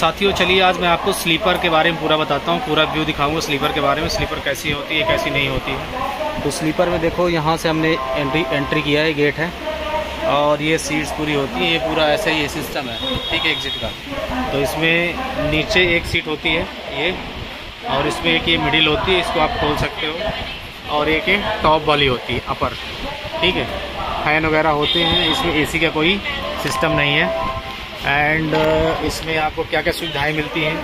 साथियों, चलिए आज मैं आपको स्लीपर के बारे में पूरा बताता हूँ, पूरा व्यू दिखाऊँगा स्लीपर के बारे में, स्लीपर कैसी होती है, कैसी नहीं होती है। तो स्लीपर में देखो, यहाँ से हमने एंट्री एंट्री किया है गेट है, और ये सीट्स पूरी होती है, ये पूरा ऐसा ही सिस्टम है, ठीक है एग्ज़िट का। तो इसमें नीचे एक सीट होती है, ये, और इसमें एक ये मिडिल होती है, इसको आप खोल सकते हो, और एक टॉप वाली होती है अपर ठीक है। फ़ैन वगैरह होते हैं, इसमें एसी का कोई सिस्टम नहीं है। एंड uh, इसमें आपको क्या क्या सुविधाएँ मिलती हैं?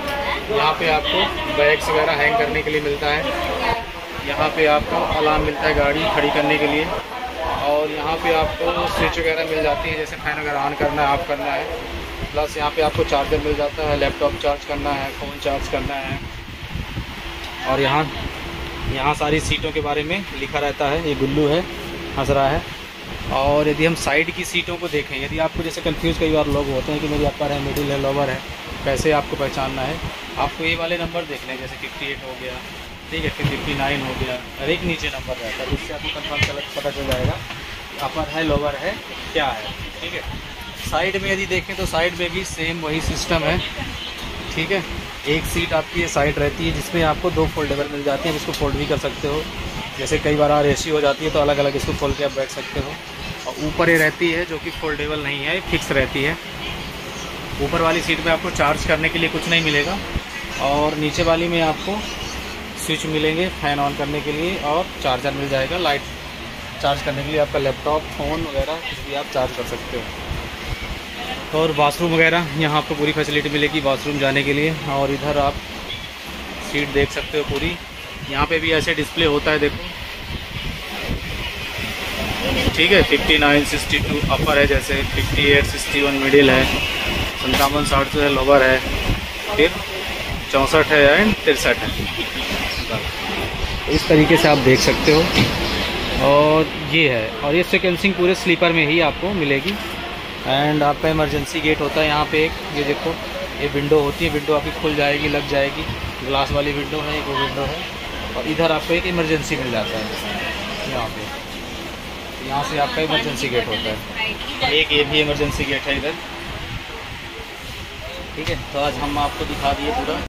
यहाँ पे आपको बैग्स वगैरह हैंग करने के लिए मिलता है। यहाँ पे आपको अलार्म मिलता है गाड़ी खड़ी करने के लिए। और यहाँ पे आपको स्विच वगैरह मिल जाती है जैसे फ़ैन वगैरह ऑन करना है ऑफ़ करना है। प्लस यहाँ पे आपको चार्जर मिल जाता है लैपटॉप चार्ज करना है फ़ोन चार्ज करना है। और यहाँ यहाँ सारी सीटों के बारे में लिखा रहता है ये गुल्लू है हंस रहा है। और यदि हम साइड की सीटों को देखें, यदि आपको जैसे कंफ्यूज कई बार लोग होते हैं कि मेरी अपर है मिडिल है लोअर है कैसे आपको पहचानना है। आपको ये वाले नंबर देखने हैं जैसे फिफ्टी एट हो गया, ठीक है फिफ्टी नाइन हो गया, हर एक नीचे नंबर रहता है, जिससे आपको कन्फर्म चल पता चल जाएगा अपर है लोअर है, क्या है, ठीक है। साइड में यदि देखें तो साइड में भी सेम वही सिस्टम है, ठीक है। एक सीट आपकी ये साइड रहती है, जिसमें आपको दो फोल्डेबल मिल जाते हैं, जिसको फोल्ड भी कर सकते हो। जैसे कई बार आर एसी हो जाती है तो अलग अलग इसको खोल के आप बैठ सकते हो। और ऊपर ये रहती है जो कि फोल्डेबल नहीं है फिक्स रहती है। ऊपर वाली सीट में आपको चार्ज करने के लिए कुछ नहीं मिलेगा और नीचे वाली में आपको स्विच मिलेंगे फ़ैन ऑन करने के लिए और चार्जर मिल जाएगा। लाइट चार्ज करने के लिए आपका लैपटॉप फ़ोन वगैरह कुछ भी आप चार्ज कर सकते हो। और बाथरूम वगैरह, यहाँ आपको पूरी फैसिलिटी मिलेगी बाथरूम जाने के लिए और इधर आप सीट देख सकते हो पूरी। यहाँ पे भी ऐसे डिस्प्ले होता है, देखो। ठीक है fifty nine sixty two upper है जैसे fifty eight sixty one middle है संतावन साठ है लोअर है, फिर चौंसठ है एंड तिरसठ है। इस तरीके से आप देख सकते हो। और ये है, और ये सिक्वेंसिंग पूरे स्लीपर में ही आपको मिलेगी। एंड आपका इमरजेंसी गेट होता है यहाँ पे एक। ये देखो, ये विंडो होती है विंडो आपकी खुल जाएगी, लग जाएगी। ग्लास वाली विंडो है, एक वो विंडो है। और इधर आपको एक इमरजेंसी मिल जाता है। यहाँ पे। यहाँ से आपका इमरजेंसी गेट होता है। एक ये भी इमरजेंसी गेट है इधर। ठीक है तो आज हम आपको दिखा दिए पूरा।